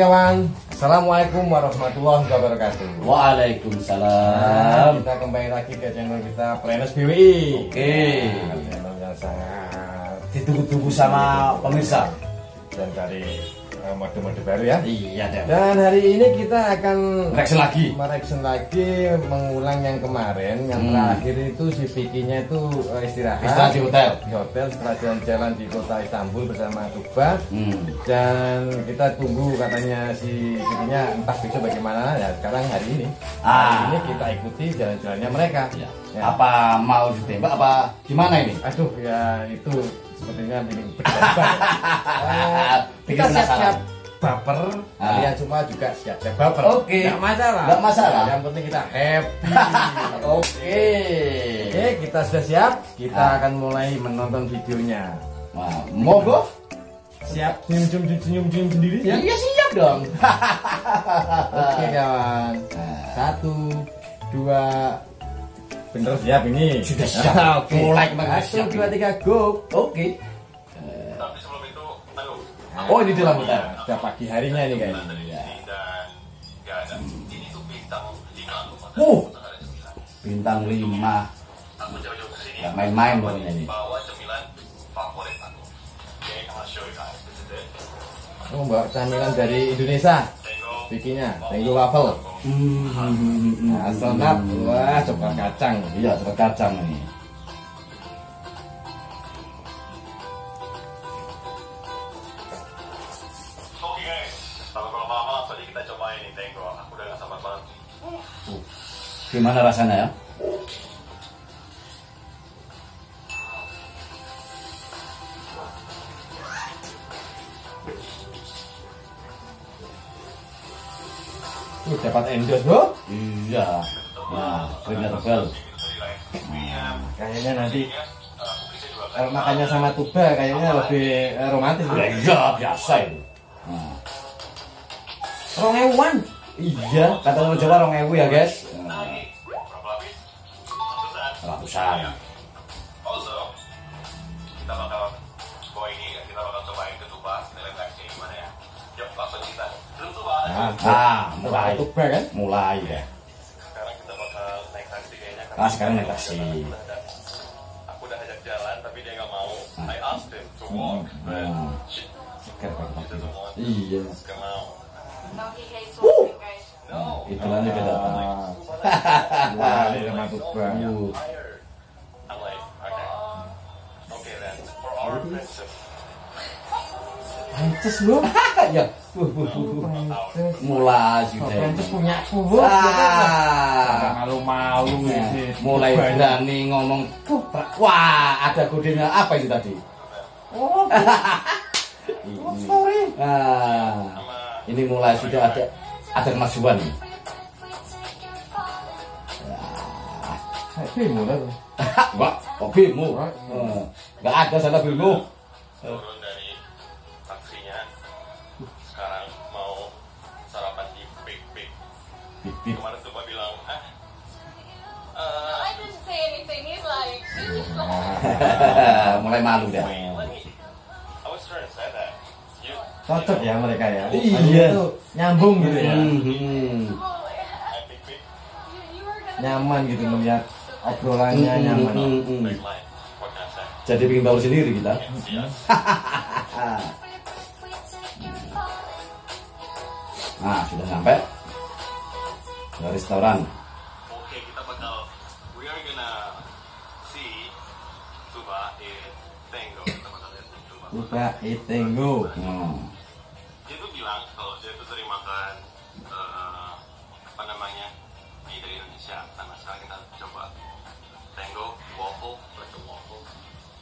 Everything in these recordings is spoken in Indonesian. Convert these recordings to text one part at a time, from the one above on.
kawan-kawan, Assalamualaikum warahmatullahi wabarakatuh Nah, Waalaikumsalam. kita kembali lagi ke channel kita Planes BWI Oke. Nah, Channel yang sangat Ditunggu-tunggu sama pemirsa. dan cari eh, mode-mode baru ya Iya, Dan. Dan hari ini kita akan Reaction lagi. mereaction lagi mengulang yang kemarin Yang Hmm. terakhir itu si Vicky-nya itu eh, istirahat Istirahat di hotel. Di hotel setelah jalan-jalan di kota Istanbul bersama Tuba Hmm. dan kita tunggu katanya si Vicky-nya entah besok bagaimana ya sekarang hari ini Ah. hari ini kita ikuti jalan-jalannya mereka Ya. Ya. Apa mau ditembak apa gimana ini? aduh ya itu sepertinya Eh, Bikin kita siap-siap baper Ah. kalian semua juga siap-siap baper Oke. nggak masalah Nggak masalah. yang penting kita happy Oke. Oke, kita sudah siap. Kita Ah. akan mulai menonton videonya. Wah, monggo. Siap senyum-senyum senyum-senyum sendiri ya? Iya siap dong. Oke kawan. Nah. Satu, dua, bener siap ini. Sudah siap. Oke. Mulai kemarin Satu, dua, tiga, go. Oke. Tapi sebelum itu, Oh, ini di dalam. Nah, Sudah pagi harinya ini kayaknya. dari sini dan nggak ada. Ini tuh bintang lima loh. Uh. Bintang 5. Aku jauh-jauh ke sini. Nggak main-main pokoknya ini. Bawa cemilan favorit aku. Oke, I'll show you guys. This is it. Oh, bawa camilan dari Indonesia. Bikinnya, Tango Waffle. Hmm. Nah, Astronot, wah, coklat kacang. Iya, coklat kacang ini. Oke guys, kita. Aku udah gak sabar banget. Gimana rasanya ya? Dapat endorse, Bro. Iya. Nah, keringat tebal. Kayaknya nanti kalau makannya sama tuba kayaknya lebih eh, romantis. Ya iya, biasa itu. Nah. Rong ewan. Iya, kata orang Jawa rong ewu ya guys. Nah? Ratusan. Nah, Ah, mulai. tuba kan? Mulai ya. Sekarang kita bakal naik taksi kayaknya. Ah, sekarang naik taksi. Aku udah ajak jalan, tapi dia nggak mau. I asked him to walk, but Hmm. shit, Segar he doesn't want. Iya. Nggak mau. No, he hates walking, guys. No. Iklannya beda. Wah, ini sama tuba. Uh, Tired. Ya. Mulai Oh, sudah. Prancis punya aku bro. Ah. Malu-malu ini. mulai berani ngomong wah ada kodenya apa itu tadi Oh, ini. sorry. Ah, ini mulai sudah ada ada kemajuan Happy mulai. Enggak, kopimu. Eh, Enggak ada sana bilmu. Bip. Kemarin tuh bilang, ah, I didn't say anything. He's like, he's mulai malu dah. wait, let me. I was trying to say that. You, Cocok ya mereka ya. Iya. Itu nyambung gitu ya. Gonna. Nyaman gitu melihat obrolannya Mhm, nyaman. mhm. I say? Jadi bikin tahu sendiri kita. Nah, sudah sampai ke restoran. Oke, kita bakal we are gonna see Tuba in Tango. Kita bakal lihat Tuba. Tuba Itengo. Hmm. Dia tuh bilang kalau dia tuh sering makan eh, apa namanya mie dari Indonesia. Nah, sekarang kita coba Tango waffle, like a waffle,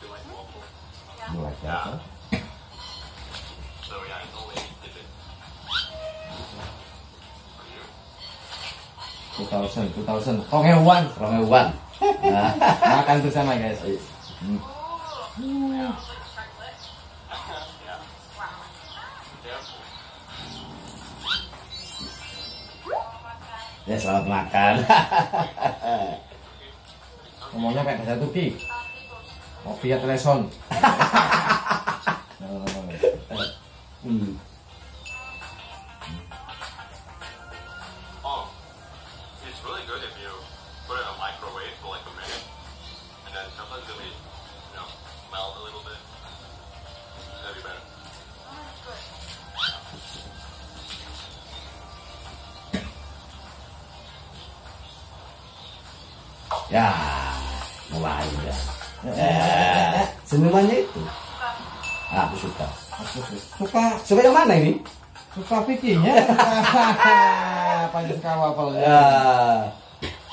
do like waffle. Mulai Yeah. 2000, 2000. Kongewan. Romewan. Nah, Makan bersama guys. Hmm. Ya selamat makan. Ngomongnya kayak bahasa Turki. Kopi ya teleson. Hmm. microwave for like a minute, and then something's gonna be, you know, melt a little bit. That'd be better. Ya, mulai ya. Eh, senyumannya itu. Ah, aku suka. Suka. Suka yang mana ini? Suka pikirnya. Paling suka wafelnya. Ya.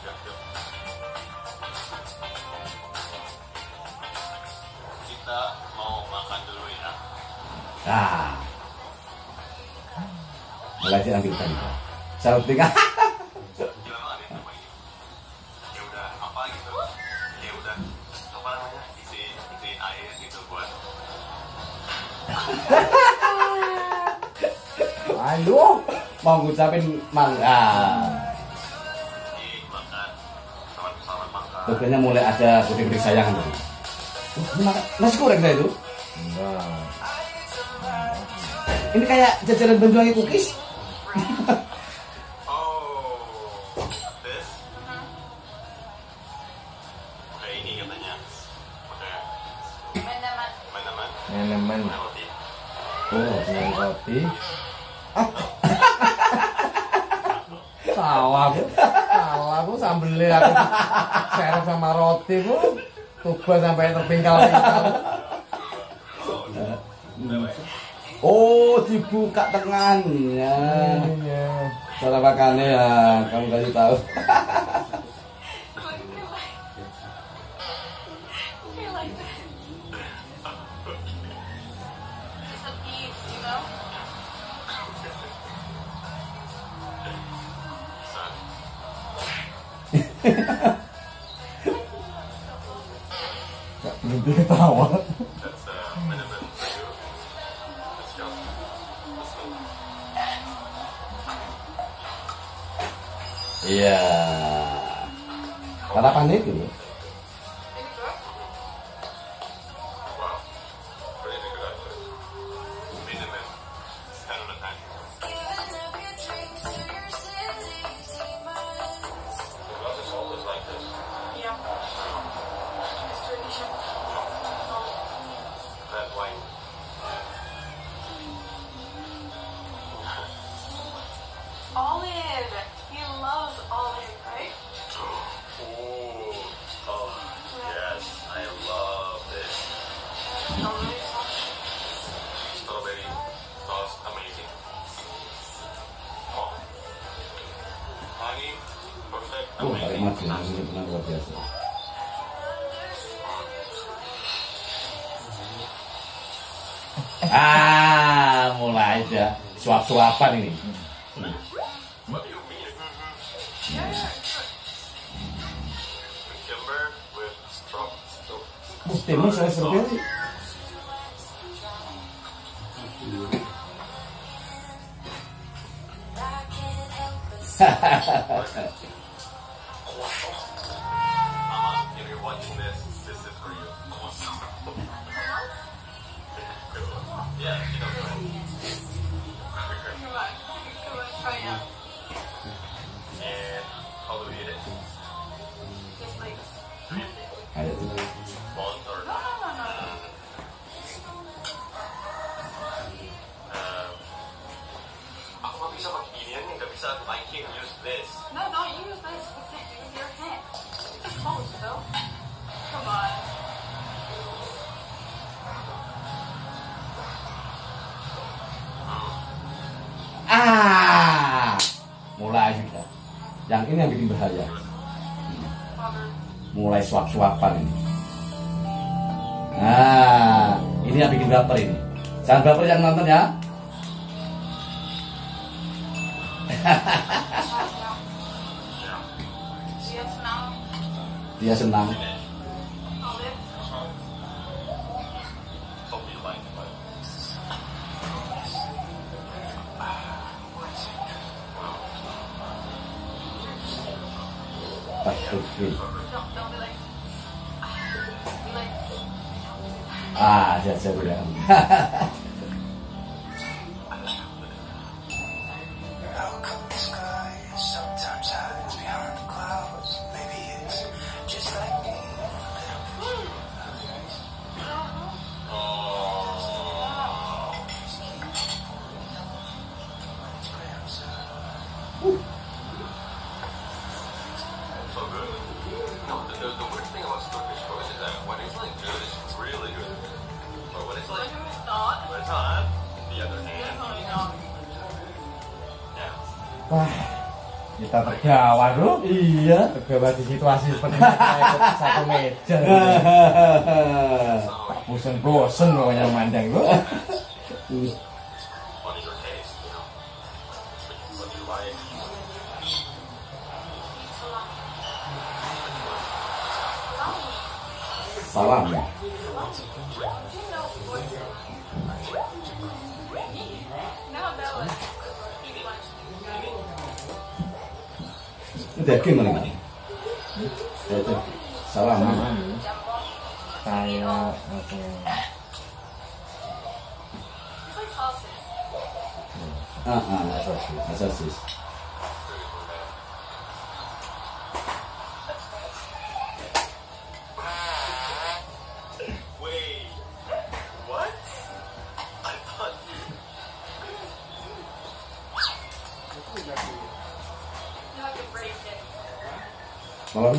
Kita mau makan dulu ya. Ah. Mulai sih ambil tiga. Aduh, mau ngucapin mangga. Ah. Akhirnya mulai ada gudeg-gudeg sayang tuh. Oh, nasi goreng saya itu. Enggak. Ini kayak jajanan Banyuwangi cookies. Menemen. Oh, dengan roti. Ah. Salah sambelnya aku serap sama roti bu tuba sampai terpingkal Oh, dibuka tengahnya. cara iya, iya. makannya ya, kamu kasih tahu. Hindi ka tawa. ah mulai aja. Suap suapan ini Usted no sabe sortear. ini yang bikin bahaya. Mulai suap-suapan ini. Nah ini yang bikin baper ini. Jangan baper yang nonton ya. Dia senang. Dia senang. Ah, ya se Wah, kita tergawa bro. Iya. Tergawa di situasi seperti ini satu meja. Bosen-bosen pokoknya mandang bro. Salam ya. daging mana ya, ini? Salam. saya, apa? Ah, ah, asasis. Asasis.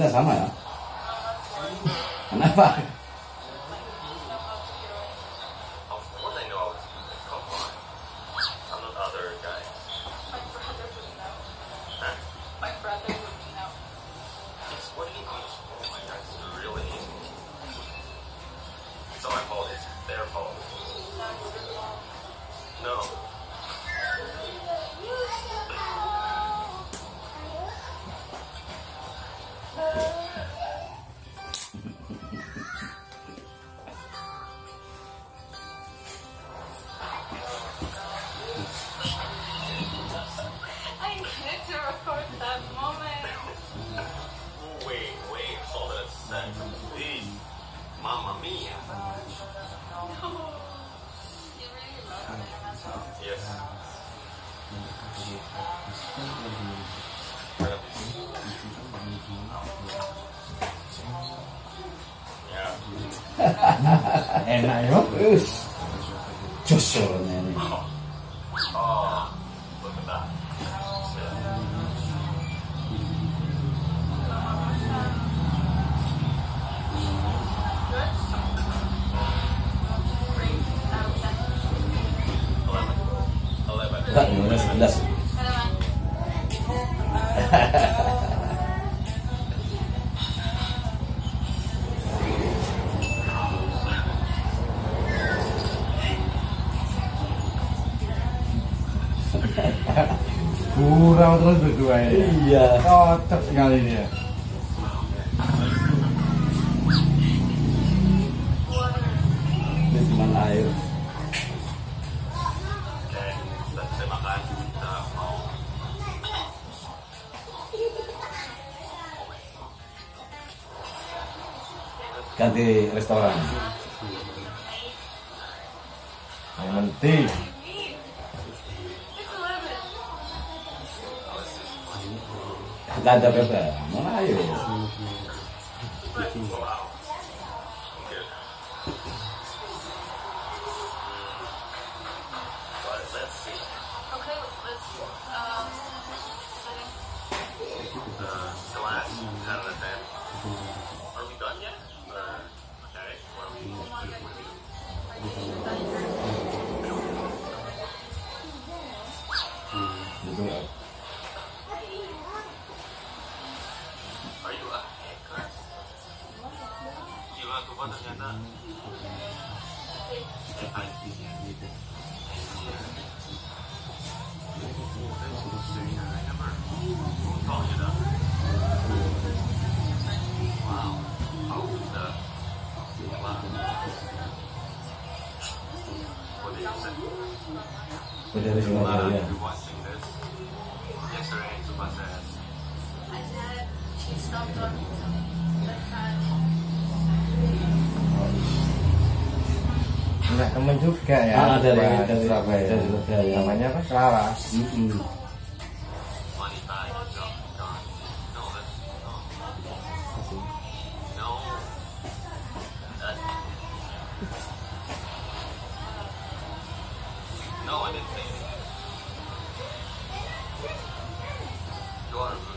sama ya? Kenapa? berdua ya. Iya. Cocok sekali dia. Ganti restoran yang penting Lazada. Iya. Enggak temen juga ya. Ah, dari, dari Surabaya. Namanya apa? Selawas. Mm -hmm. You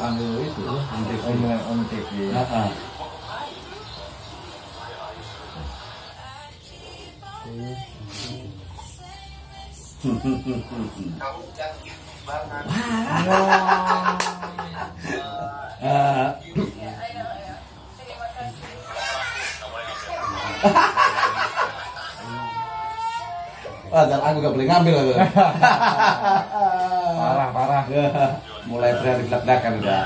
Anu itu, MTV. Om Om TV Ah, ah. Ah, Wah, aku gak boleh ngambil aku. parah mulai berani belak-belakan udah.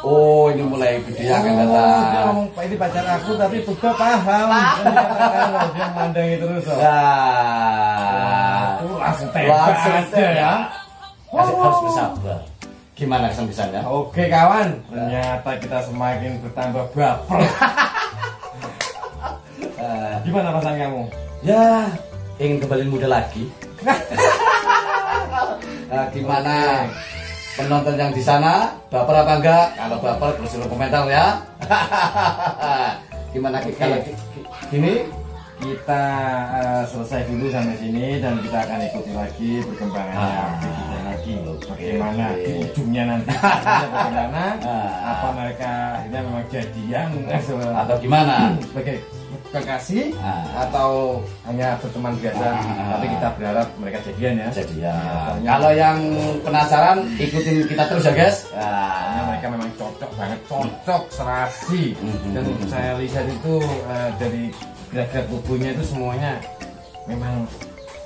oh, ini mulai akan Oh, dia datang. ngomong Pak ini pacar aku tapi Tuga paham Dia mandangi terus loh Nah, Itu langsung tembak langsung aja ya Harus, harus bersabar. Gimana kesan kesannya? Oke kawan, ternyata kita semakin bertambah baper. Eh, Gimana perasaan kamu? ya, ingin kembali muda lagi. Nah, gimana penonton yang di sana? Baper apa enggak? Kalau baper terus komentar ya. gimana Oke. kalau gi- gi- gini? Kita eh, selesai dulu sampai sini dan kita akan ikuti lagi perkembangannya Ah. kita lagi. Bagaimana oke. di ujungnya nanti bagaimana? Ah. Apa mereka akhirnya memang jadian Atau gimana? sebagai kekasih Ah. atau hanya berteman biasa? Ah. Tapi kita berharap mereka jadian ya. Jadi ya. Kalau yang penasaran ikutin kita terus ya guys. Nah, mereka memang cocok banget, cocok serasi. Mhm. Dan saya lihat itu eh, dari gerak-gerak tubuhnya itu semuanya memang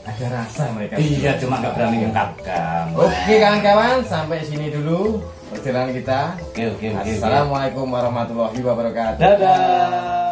ada rasa mereka. iya cuma nggak berani ngungkapkan. Oke kawan-kawan, sampai sini dulu perjalanan kita. Oke oke oke. oke. Assalamualaikum warahmatullahi wabarakatuh. Dadah.